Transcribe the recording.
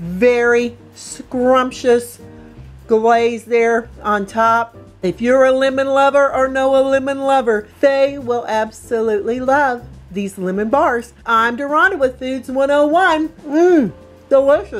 Very scrumptious glaze there on top. If you're a lemon lover or know a lemon lover, they will absolutely love these lemon bars. I'm Deronda with Foods 101. Mmm, delicious.